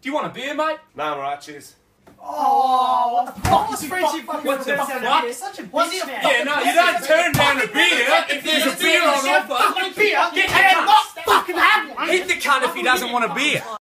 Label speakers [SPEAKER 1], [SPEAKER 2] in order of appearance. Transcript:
[SPEAKER 1] Do you want a beer, mate?
[SPEAKER 2] No, I'm alright, cheers.
[SPEAKER 3] Oh, what the fuck is friendship?
[SPEAKER 1] what the fuck?
[SPEAKER 3] You're such a bitch, man.
[SPEAKER 1] Yeah, no, you don't turn down a beer if there's a beer on offer.
[SPEAKER 3] Fucking beer.
[SPEAKER 1] Get out
[SPEAKER 3] of fucking having.
[SPEAKER 1] Hit the cunt if he doesn't want a beer.